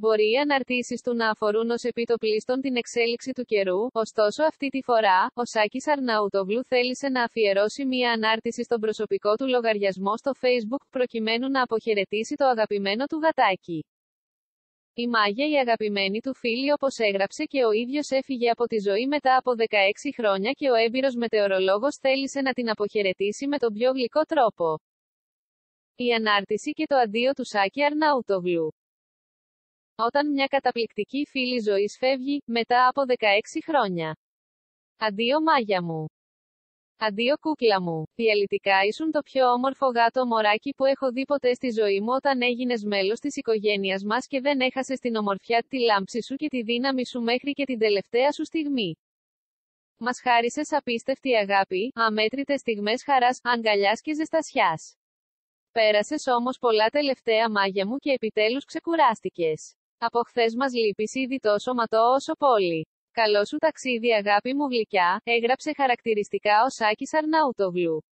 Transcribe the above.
Μπορεί οι αναρτήσεις του να αφορούν ως επιτοπλίστων την εξέλιξη του καιρού, ωστόσο αυτή τη φορά, ο Σάκης Αρναούτοβλου θέλησε να αφιερώσει μία ανάρτηση στον προσωπικό του λογαριασμό στο Facebook, προκειμένου να αποχαιρετήσει το αγαπημένο του γατάκι. Η Μάγια η αγαπημένη του φίλη όπως έγραψε και ο ίδιος έφυγε από τη ζωή μετά από 16 χρόνια και ο έμπειρος μετεωρολόγος θέλησε να την αποχαιρετήσει με τον πιο γλυκό τρόπο. Η ανάρτηση και το αντίο του Σάκη Αρναούτοβλου. Όταν μια καταπληκτική φίλη ζωής φεύγει, μετά από 16 χρόνια. Αντίο μάγια μου. Αντίο κούκλα μου. Διαλυτικά ήσουν το πιο όμορφο γάτο μωράκι που έχω δει ποτέ στη ζωή μου όταν έγινες μέλος της οικογένειας μας και δεν έχασες την ομορφιά, τη λάμψη σου και τη δύναμη σου μέχρι και την τελευταία σου στιγμή. Μας χάρισες απίστευτη αγάπη, αμέτρητες στιγμές χαράς, αγκαλιάς και ζεστασιάς. Πέρασες όμως πολλά τελευταία μάγια μου και επιτέλους ξεκουράστηκες. Από χθες μας λείπεις ήδη τόσο ματό όσο πόλη. Καλό σου ταξίδι αγάπη μου γλυκιά, έγραψε χαρακτηριστικά ο Σάκης Αρναούτοβλου.